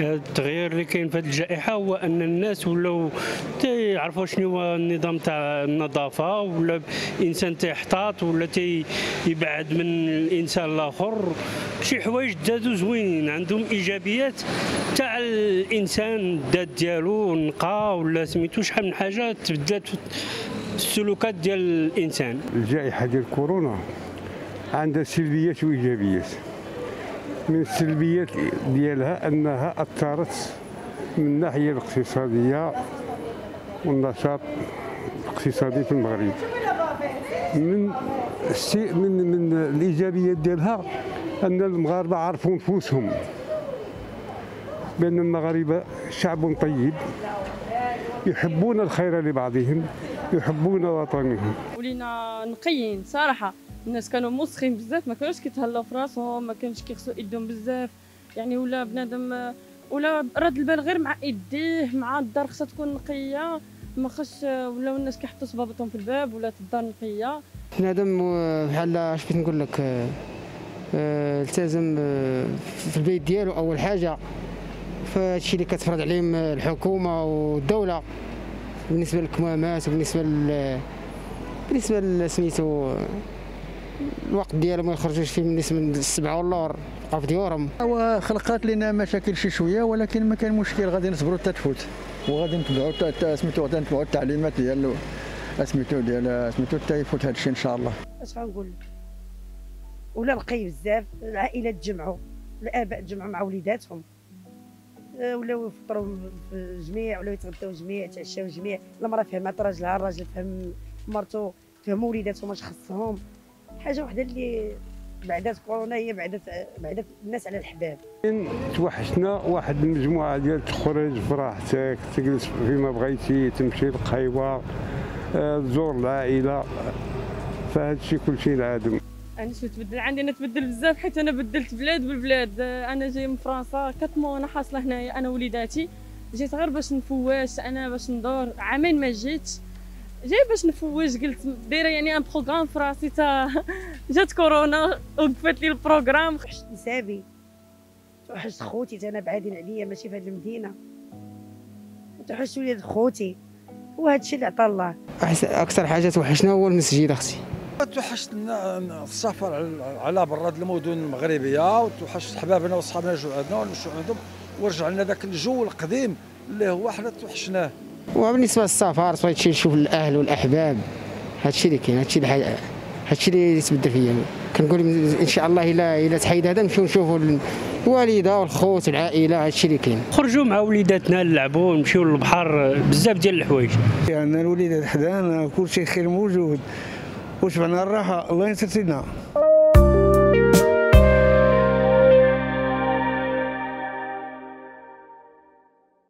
التغيير اللي كاين في الجائحة هو أن الناس ولاو تيعرفوا شنو هو النظام تاع النظافة ولا الانسان تيحتاط ولا تيبعد من الانسان الآخر. شي حوايج دادو زوينين عندهم إيجابيات تاع الإنسان الذات ديالو نقى ولا سميتو شحال من حاجة تبدلات في السلوكات ديال الإنسان. الجائحة ديال كورونا عندها سلبيات وإيجابيات. من السلبيات ديالها أنها أثرت من الناحية الاقتصادية والنشاط الاقتصادي في المغرب. من من من الإيجابيات ديالها أن المغاربة عرفوا نفوسهم بأن المغاربة شعب طيب يحبون الخير لبعضهم يحبون وطنهم. ولينا نقيين صراحة. الناس كانوا موسخين بزاف ما كانوش كيتهلاو في راسهم ما كانوش كيغسلوا ايدهم بزاف. يعني ولا بنادم ولا رد البال غير مع ايديه مع الدار خصها تكون نقية. ما خصش ولاو الناس كيحطوا صبابطهم في الباب ولا الدار نقية. بنادم آه، بحال اش بغيت نقول لك آه، آه، التزم في البيت ديالو أول حاجة. فهادشي اللي كتفرض عليهم الحكومة والدولة. بالنسبة للكمامات وبالنسبة بالنسبة لسميتو الوقت ديالهم ما يخرجوش فيه بالنسبة للسبعه واللور بقاو في ديورهم. وخلقات لنا مشاكل شي شوية ولكن ما كان مشكل. غادي نصبروا حتى تفوت. وغادي نتبعوا سميتو غادي نتبعوا التعليمات ديال سميتو ديال سميتو حتى يفوت هذا الشيء إن شاء الله. اش غنقول؟ ولا بقي بزاف. العائلات تجمعوا الآباء تجمعوا مع وليداتهم. آه، ولاو يفطروا في جميع ولاو يتغداو جميع يتعشاو جميع. المرأة فهمت راجلها الراجل فهم مرته فهموا وليداتهم اش خصهم. حاجة وحدة اللي بعدات كورونا هي بعدت بعدت الناس على الحباب. توحشنا واحد المجموعة ديال تخرج براحتك تجلس فيما بغيتي تمشي للقهيوة آه، تزور العائلة. فهاد الشيء كل شيء انعدم أنا شو تبدل؟ عندي أنا تبدل بزاف حيت أنا بدلت بلاد بالبلاد آه، أنا جاي من فرنسا كاتمون أنا حاصلة هنايا أنا وليداتي. جيت غير باش نفوج أنا باش ندور. عامين ما جيتش. جاي باش نفوج قلت دايرة يعني un programme في راسي تا جات كورونا وقفت لي ال programme توحشت نسابي توحشت خوتي تا أنا بعادين عليا ماشي في هذه المدينة. توحشت ولاد خوتي. وهذا الشيء اللي عطا الله. أحس- أكثر حاجة توحشنا هو المسجد أختي. توحشت السفر على- برا المدن المغربية وتوحشت حبابنا وصحابنا جوا عندنا ونمشيو عندهم. ورجع لنا ذاك الجو القديم اللي هو حنا توحشناه. وبالنسبة للسفر بغيت نشوف الأهل والأحباب. هادشي اللي كاين هادشي اللي هادشي اللي تبدل فيا. كنقول إن شاء الله إلا إلا تحيد هذا نمشيو نشوفوا الوالدة والخوت والعائله هادشي اللي كاين. خرجوا مع وليداتنا نلعبوا نمشيو للبحر بزاف ديال الحوايج. يعني الوليدات حدانا كل شيء خير موجود. وشبعنا الراحة؟ الله يستر سيدنا.